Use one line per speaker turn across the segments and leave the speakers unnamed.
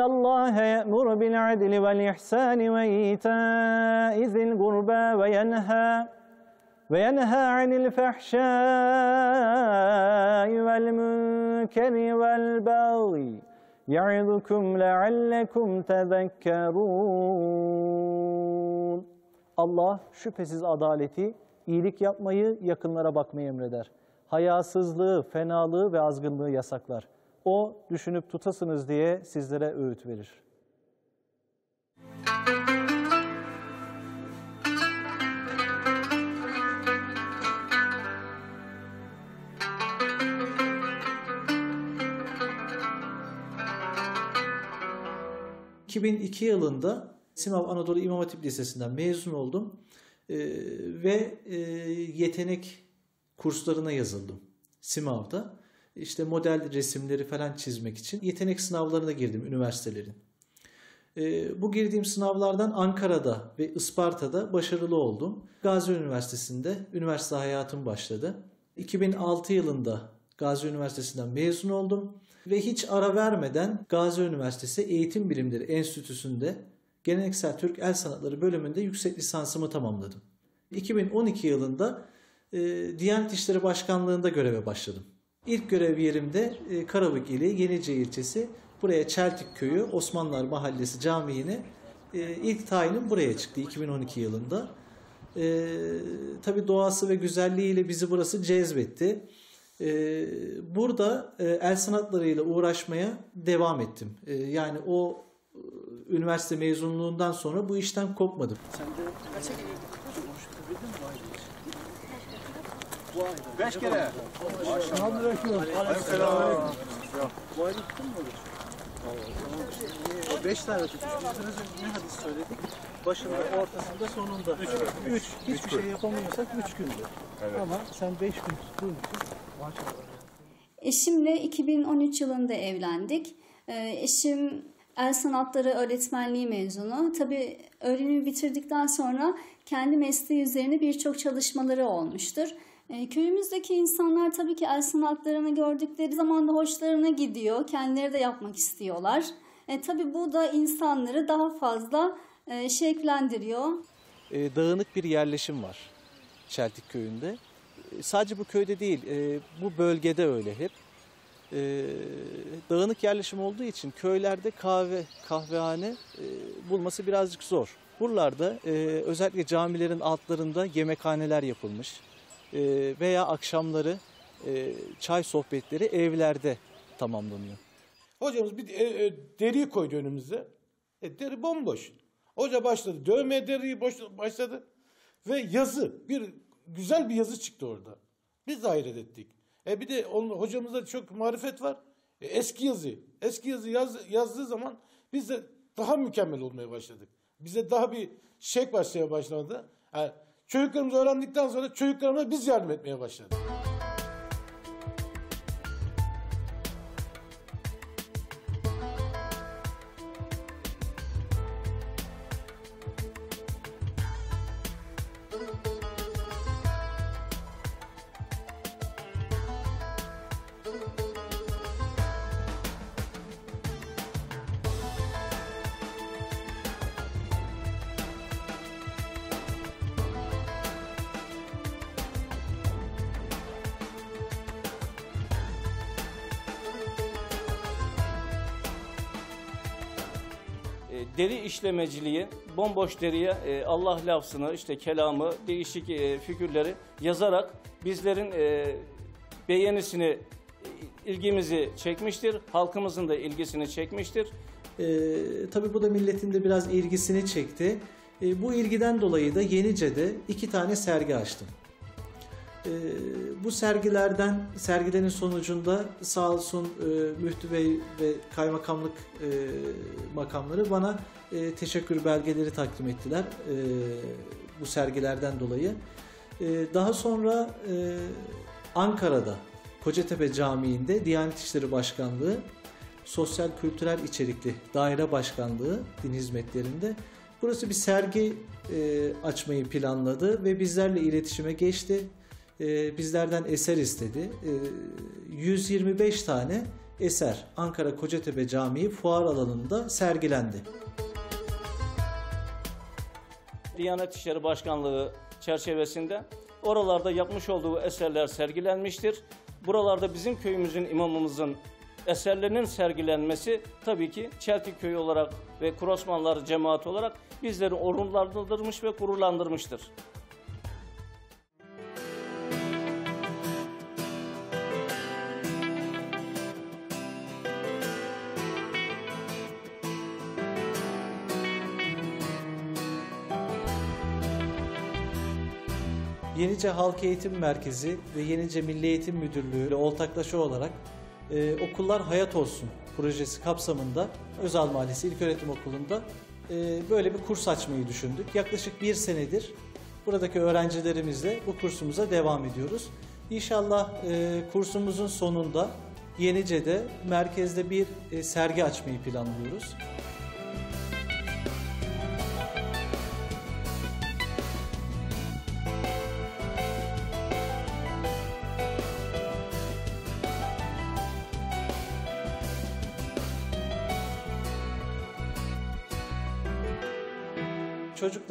إن الله يأمر بالعدل والإحسان وإيتاء ذي القربى وينهى وينهى عن الفحشاء والمنكر والبغي يعظكم لعلكم تذكرون Allah şüphesiz adaleti, iyilik yapmayı, yakınlara bakmayı emreder. Hayasızlığı, fenalığı ve azgınlığı yasaklar. O düşünüp tutasınız diye sizlere öğüt verir. ...2002 yılında Simav Anadolu İmam Hatip Lisesi'nden mezun oldum. Ee, ve e, yetenek kurslarına yazıldım Simav'da. İşte model resimleri falan çizmek için yetenek sınavlarına girdim üniversitelerin. Ee, bu girdiğim sınavlardan Ankara'da ve Isparta'da başarılı oldum. Gazi Üniversitesi'nde üniversite hayatım başladı. 2006 yılında Gazi Üniversitesi'nden mezun oldum ve hiç ara vermeden Gazi Üniversitesi Eğitim Bilimleri Enstitüsü'nde Geleneksel Türk El Sanatları bölümünde yüksek lisansımı tamamladım. 2012 yılında e, Diyanet İşleri Başkanlığı'nda göreve başladım. İlk görev yerimde e, Karabük ili Yenice ilçesi buraya Çeltik Köyü Osmanlılar Mahallesi Camii'ne e, ilk tayinim buraya çıktı 2012 yılında. E, tabii doğası ve güzelliğiyle bizi burası cezbetti. E, burada e, el sanatlarıyla uğraşmaya devam ettim. E, yani o e, üniversite mezunluğundan sonra bu işten kopmadım.
Beş kere.
Beş tane tutmuş. Biz biraz önce ne hadis söyledik? Başında, ortasında, sonunda. Üç. Hiçbir şey yapamıyorsak üç gündü. Ama sen beş gün tuttuğun için maşallah.
Eşimle 2013 yılında evlendik. Ee, Eşim el sanatları öğretmenliği mezunu. Tabii öğrenimi bitirdikten sonra kendi mesleği üzerine birçok çalışmaları olmuştur. Ee, Köyümüzdeki insanlar tabii ki el sanatlarını gördükleri zaman da hoşlarına gidiyor. Kendileri de yapmak istiyorlar. E, tabii bu da insanları daha fazla e, şevklendiriyor.
e, dağınık bir yerleşim var Çeltik köyünde. E, sadece bu köyde değil, e, bu bölgede öyle hep. E, dağınık yerleşim olduğu için köylerde kahve, kahvehane e, bulması birazcık zor. Buralarda e, özellikle camilerin altlarında yemekhaneler yapılmış E, veya akşamları e, çay sohbetleri evlerde tamamlanıyor.
Hocamız bir e, e, deriyi koydu önümüze. E, deri bomboş. Hoca başladı. Dövmeye deriyi başladı. Ve yazı. Bir güzel bir yazı çıktı orada. Biz de hayret ettik. E bir de onun, hocamızda çok marifet var. E, eski yazı. Eski yazı yaz, yazdığı zaman biz de daha mükemmel olmaya başladık. Bize daha bir şek başlamaya başladı. Yani çocuklarımız öğrendikten sonra çocuklarımıza biz yardım etmeye başladık.
Deri işlemeciliği, bomboş deriye e, Allah lafzını, işte kelamı, değişik e, figürleri yazarak bizlerin e, beğenisini, e, ilgimizi çekmiştir. Halkımızın da ilgisini çekmiştir.
Ee, tabii bu da milletin de biraz ilgisini çekti. Ee, bu ilgiden dolayı da Yenice'de iki tane sergi açtım. Ee, bu sergilerden, sergilerin sonucunda sağ olsun e, Müftü Bey ve kaymakamlık e, makamları bana e, teşekkür belgeleri takdim ettiler e, bu sergilerden dolayı. E, daha sonra e, Ankara'da Kocatepe Camii'nde Diyanet İşleri Başkanlığı Sosyal Kültürel İçerikli Daire Başkanlığı din hizmetlerinde burası bir sergi e, açmayı planladı ve bizlerle iletişime geçti. E, bizlerden eser istedi. E, 125 tane eser Ankara Kocatepe Camii fuar alanında sergilendi.
Diyanet İşleri Başkanlığı çerçevesinde oralarda yapmış olduğu eserler sergilenmiştir. Buralarda bizim köyümüzün imamımızın eserlerinin sergilenmesi tabii ki Çeltik Köyü olarak ve Kurosmanlar cemaati olarak bizleri onurlandırmış ve gururlandırmıştır.
Yenice Halk Eğitim Merkezi ve Yenice Milli Eğitim Müdürlüğü ile ortaklaşa olarak e, Okullar Hayat Olsun projesi kapsamında Özal Mahallesi İlköğretim Okulu'nda e, böyle bir kurs açmayı düşündük. Yaklaşık bir senedir buradaki öğrencilerimizle bu kursumuza devam ediyoruz. İnşallah e, kursumuzun sonunda Yenice'de merkezde bir e, sergi açmayı planlıyoruz.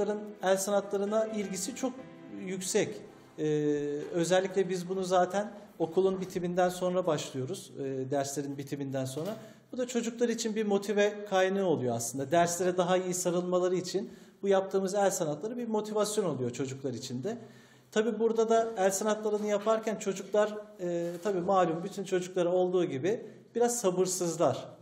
Çocukların el sanatlarına ilgisi çok yüksek. Ee, özellikle biz bunu zaten okulun bitiminden sonra başlıyoruz. e, derslerin bitiminden sonra. Bu da çocuklar için bir motive kaynağı oluyor aslında. Derslere daha iyi sarılmaları için bu yaptığımız el sanatları bir motivasyon oluyor çocuklar için de. Tabi burada da el sanatlarını yaparken çocuklar e, tabi malum bütün çocuklara olduğu gibi biraz sabırsızlar.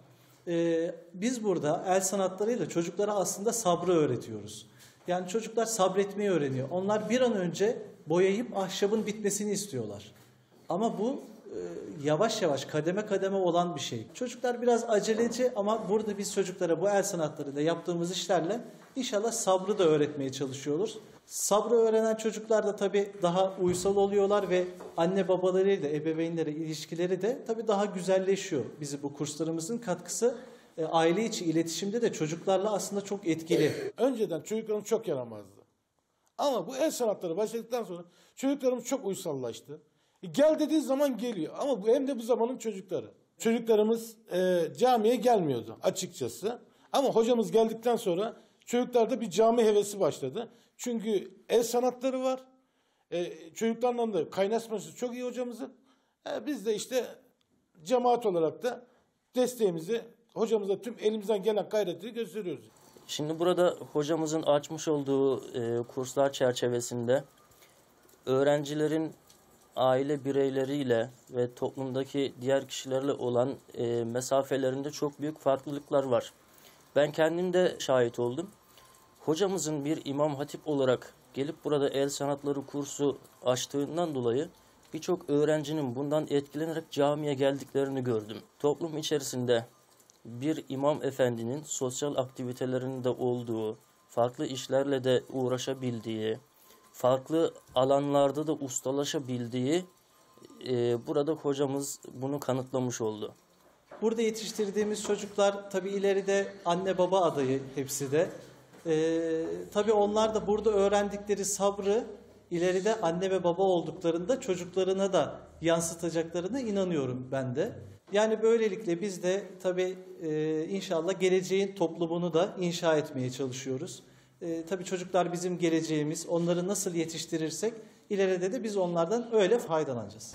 Ee, biz burada el sanatlarıyla çocuklara aslında sabrı öğretiyoruz. Yani çocuklar sabretmeyi öğreniyor. Onlar bir an önce boyayıp ahşabın bitmesini istiyorlar. Ama bu e, yavaş yavaş kademe kademe olan bir şey. Çocuklar biraz aceleci ama burada biz çocuklara bu el sanatlarıyla yaptığımız işlerle inşallah sabrı da öğretmeye çalışıyoruz. Sabrı öğrenen çocuklar da tabii daha uysal oluyorlar ve anne babalarıyla ebeveynlere ilişkileri de tabii daha güzelleşiyor. Bizi bu kurslarımızın katkısı e, aile içi iletişimde de çocuklarla aslında çok etkili.
Önceden çocuklarım çok yaramazdı. Ama bu el sanatları başladıktan sonra çocuklarım çok uysallaştı. E, Gel dediği zaman geliyor ama bu hem de bu zamanın çocukları. Çocuklarımız e, camiye gelmiyordu açıkçası. Ama hocamız geldikten sonra çocuklarda bir cami hevesi başladı. Çünkü el sanatları var. E, çocuklarla da kaynaşması çok iyi hocamızın. E, biz de işte cemaat olarak da desteğimizi hocamıza tüm elimizden gelen gayreti gösteriyoruz.
Şimdi burada hocamızın açmış olduğu e, kurslar çerçevesinde öğrencilerin aile bireyleriyle ve toplumdaki diğer kişilerle olan e, mesafelerinde çok büyük farklılıklar var. Ben kendim de şahit oldum. Hocamızın bir imam hatip olarak gelip burada el sanatları kursu açtığından dolayı birçok öğrencinin bundan etkilenerek camiye geldiklerini gördüm. Toplum içerisinde bir imam efendinin sosyal aktivitelerinde olduğu, farklı işlerle de uğraşabildiği, farklı alanlarda da ustalaşabildiği e, burada hocamız bunu kanıtlamış oldu.
Burada yetiştirdiğimiz çocuklar tabii ileride anne baba adayı hepsi de. Ee, tabii onlar da burada öğrendikleri sabrı ileride anne ve baba olduklarında çocuklarına da yansıtacaklarına inanıyorum ben de. Yani böylelikle biz de tabii e, inşallah geleceğin toplumunu da inşa etmeye çalışıyoruz. E, tabii çocuklar bizim geleceğimiz. Onları nasıl yetiştirirsek ileride de biz onlardan öyle faydalanacağız.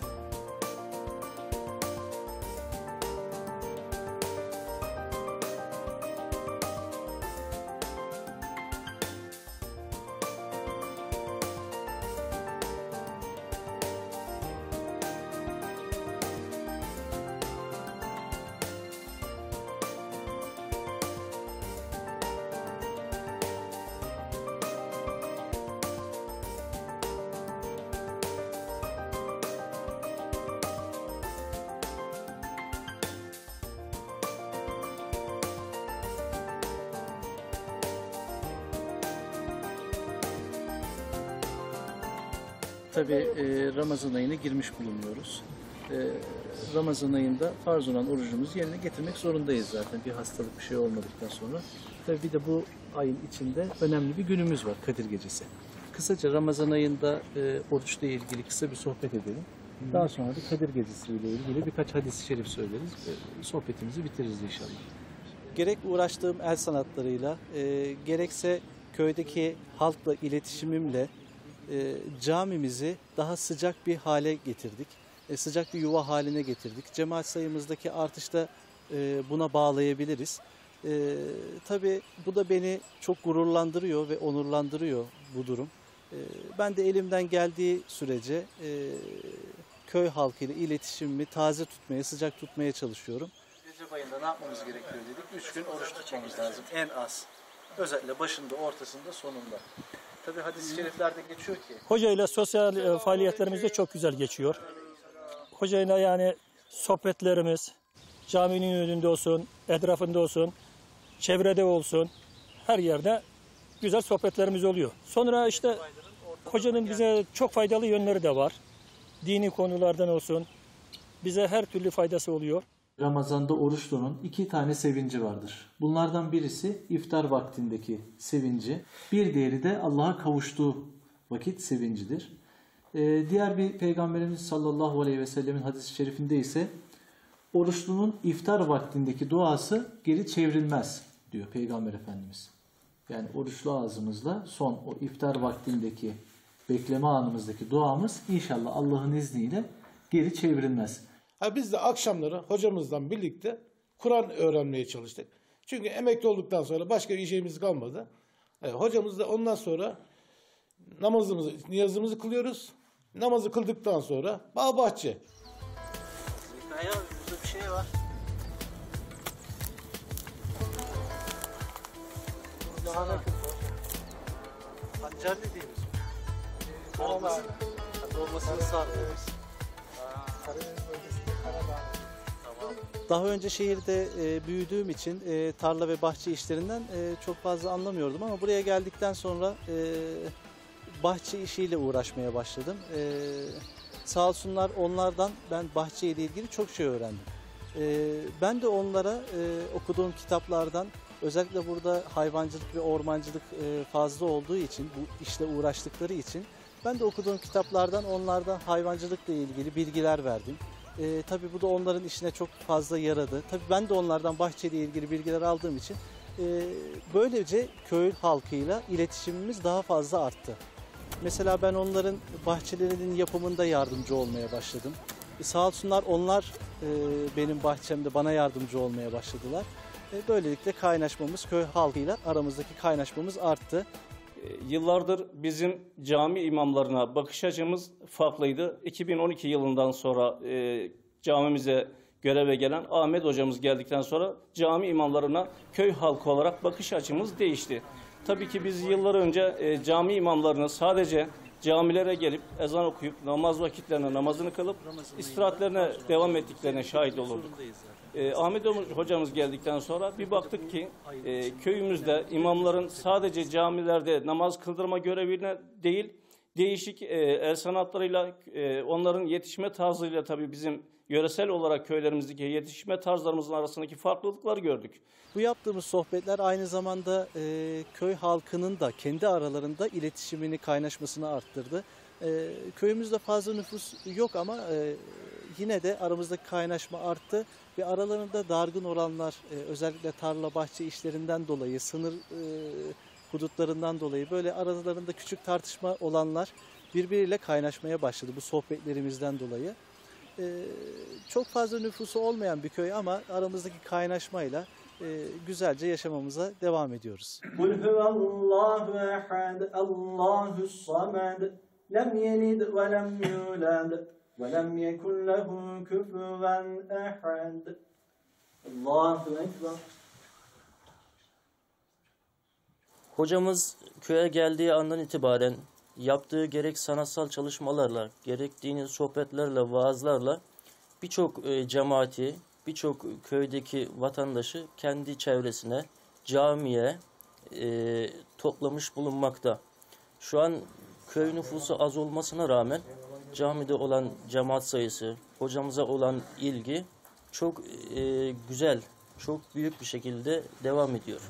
Tabii e, Ramazan ayına girmiş bulunuyoruz. E, Ramazan ayında farz olan orucumuzu yerine getirmek zorundayız zaten bir hastalık bir şey olmadıktan sonra. Tabii bir de bu ayın içinde önemli bir günümüz var Kadir Gecesi. Kısaca Ramazan ayında e, oruçla ilgili kısa bir sohbet edelim. Daha sonra da Kadir Gecesi ile ilgili birkaç hadis-i şerif söyleriz. E, Sohbetimizi bitiririz inşallah.
Gerek uğraştığım el sanatlarıyla, e, gerekse köydeki halkla iletişimimle e, camimizi daha sıcak bir hale getirdik. E, sıcak bir yuva haline getirdik. Cemaat sayımızdaki artışta e, buna bağlayabiliriz. E, tabii bu da beni çok gururlandırıyor ve onurlandırıyor bu durum. E, ben de elimden geldiği sürece e, köy halkıyla iletişimimi taze tutmaya, sıcak tutmaya çalışıyorum. Recep ayında ne yapmamız gerekiyor dedik. Üç gün oruç tutmamız lazım en az. Özellikle başında, ortasında, sonunda. Tabii hadis-i şeriflerde geçiyor ki
Hoca ile sosyal e, faaliyetlerimiz de çok güzel geçiyor. Hocayla yani sohbetlerimiz caminin önünde olsun, etrafında olsun, çevrede olsun, her yerde güzel sohbetlerimiz oluyor. Sonra işte hocanın bize çok faydalı yönleri de var. Dini konulardan olsun, bize her türlü faydası oluyor.
Ramazan'da oruçlunun iki tane sevinci vardır. Bunlardan birisi iftar vaktindeki sevinci, bir diğeri de Allah'a kavuştuğu vakit sevincidir. Ee, diğer bir peygamberimiz sallallahu aleyhi ve sellemin hadis-i şerifinde ise oruçlunun iftar vaktindeki duası geri çevrilmez diyor peygamber efendimiz. Yani oruçlu ağzımızla son o iftar vaktindeki bekleme anımızdaki duamız inşallah Allah'ın izniyle geri çevrilmez.
Ha biz de akşamları hocamızla birlikte Kur'an öğrenmeye çalıştık. Çünkü emekli olduktan sonra başka bir şeyimiz kalmadı. E, hocamız da ondan sonra namazımızı, niyazımızı kılıyoruz. Namazı kıldıktan sonra bağ bahçe.
Burada bir şey var. Lahana Pancar dediğimiz. Dolmasını, dolmasını sarmıyoruz. Daha önce şehirde e, büyüdüğüm için e, tarla ve bahçe işlerinden e, çok fazla anlamıyordum ama buraya geldikten sonra e, bahçe işiyle uğraşmaya başladım. E, sağ olsunlar onlardan ben bahçe ile ilgili çok şey öğrendim. E, ben de onlara e, okuduğum kitaplardan özellikle burada hayvancılık ve ormancılık e, fazla olduğu için bu işle uğraştıkları için ben de okuduğum kitaplardan onlardan hayvancılıkla ilgili bilgiler verdim. E, tabii bu da onların işine çok fazla yaradı. Tabii ben de onlardan bahçeyle ilgili bilgiler aldığım için e, böylece köy halkıyla iletişimimiz daha fazla arttı. Mesela ben onların bahçelerinin yapımında yardımcı olmaya başladım. E, sağ olsunlar onlar e, benim bahçemde bana yardımcı olmaya başladılar. E, böylelikle kaynaşmamız, köy halkıyla aramızdaki kaynaşmamız arttı.
Yıllardır bizim cami imamlarına bakış açımız farklıydı. 2012 yılından sonra e, camimize göreve gelen Ahmet hocamız geldikten sonra cami imamlarına köy halkı olarak bakış açımız değişti. Tabii ki biz yıllar önce e, cami imamlarını sadece camilere gelip ezan okuyup namaz vakitlerine namazını kılıp istirahatlerine devam ettiklerine şahit olurduk. E, Ahmet hocamız geldikten sonra bir baktık ki e, köyümüzde imamların sadece camilerde namaz kıldırma görevine değil, değişik e, el sanatlarıyla, e, onların yetişme tarzıyla tabii bizim yöresel olarak köylerimizdeki yetişme tarzlarımızın arasındaki farklılıkları gördük.
Bu yaptığımız sohbetler aynı zamanda e, köy halkının da kendi aralarında iletişimini, kaynaşmasını arttırdı. Ee, köyümüzde fazla nüfus yok ama e, yine de aramızdaki kaynaşma arttı ve aralarında dargın olanlar e, özellikle tarla bahçe işlerinden dolayı sınır e, hudutlarından dolayı böyle aralarında küçük tartışma olanlar birbiriyle kaynaşmaya başladı bu sohbetlerimizden dolayı. Çok fazla nüfusu olmayan bir köy ama aramızdaki kaynaşmayla güzelce yaşamamıza devam ediyoruz.
Kul huvallahu ehad, Allahu samed. لم يلد ولم يولد ولم يكن له كفوا أحد الله أكبر
Hocamız köye geldiği andan itibaren yaptığı gerek sanatsal çalışmalarla, gerek dini sohbetlerle, vaazlarla birçok e, cemaati, birçok köydeki vatandaşı kendi çevresine, camiye e, toplamış bulunmakta. Şu an köy nüfusu az olmasına rağmen camide olan cemaat sayısı, hocamıza olan ilgi çok e, güzel, çok büyük bir şekilde devam ediyor.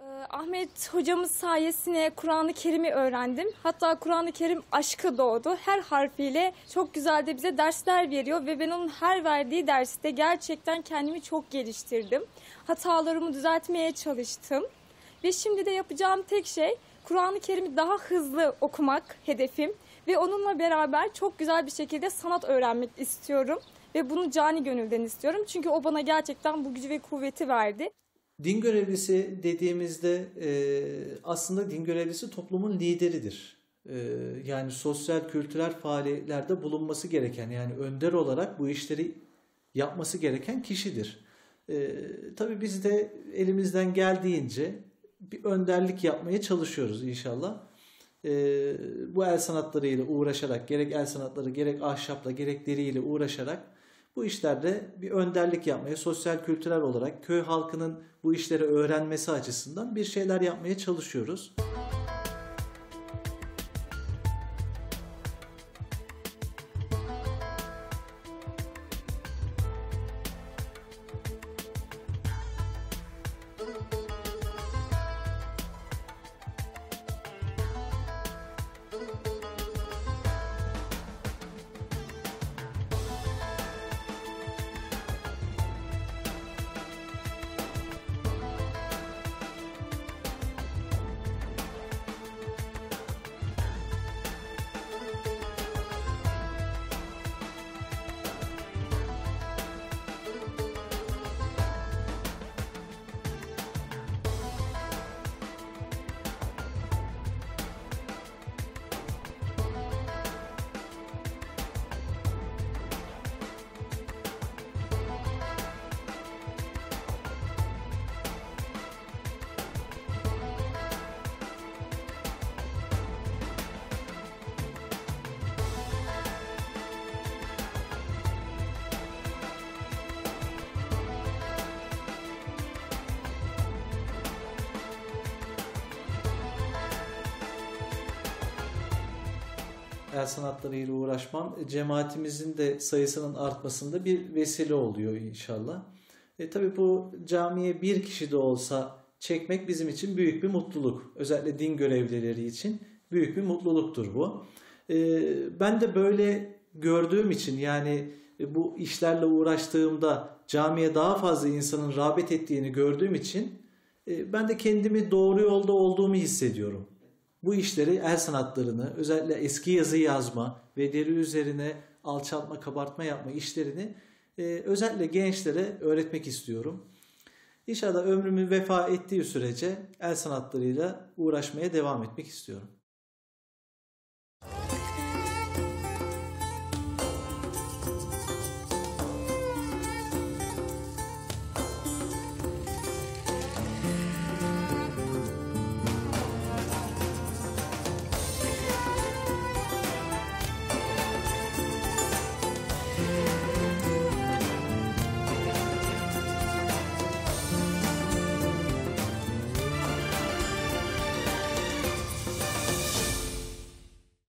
Ee, Ahmet hocamız sayesinde Kur'an-ı Kerim'i öğrendim. Hatta Kur'an-ı Kerim aşkı doğdu. Her harfiyle çok güzel de bize dersler veriyor ve ben onun her verdiği derste gerçekten kendimi çok geliştirdim. Hatalarımı düzeltmeye çalıştım. Ve şimdi de yapacağım tek şey Kur'an-ı Kerim'i daha hızlı okumak hedefim. Ve onunla beraber çok güzel bir şekilde sanat öğrenmek istiyorum. Ve bunu cani gönülden istiyorum. Çünkü o bana gerçekten bu gücü ve kuvveti verdi.
Din görevlisi dediğimizde e, aslında din görevlisi toplumun lideridir. E, yani sosyal kültürel faaliyetlerde bulunması gereken yani önder olarak bu işleri yapması gereken kişidir. E, tabii biz de elimizden geldiğince bir önderlik yapmaya çalışıyoruz inşallah. E, bu el sanatlarıyla uğraşarak gerek el sanatları gerek ahşapla gerek deriyle uğraşarak bu işlerde bir önderlik yapmaya, sosyal kültürel olarak köy halkının bu işleri öğrenmesi açısından bir şeyler yapmaya çalışıyoruz. El sanatlarıyla uğraşmam e, cemaatimizin de sayısının artmasında bir vesile oluyor inşallah. E, tabii bu camiye bir kişi de olsa çekmek bizim için büyük bir mutluluk. Özellikle din görevlileri için büyük bir mutluluktur bu. E, ben de böyle gördüğüm için yani e, bu işlerle uğraştığımda camiye daha fazla insanın rağbet ettiğini gördüğüm için e, ben de kendimi doğru yolda olduğumu hissediyorum bu işleri el sanatlarını özellikle eski yazı yazma ve deri üzerine alçaltma kabartma yapma işlerini e, özellikle gençlere öğretmek istiyorum. İnşallah ömrümü vefa ettiği sürece el sanatlarıyla uğraşmaya devam etmek istiyorum.